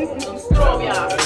I'm strong, yeah.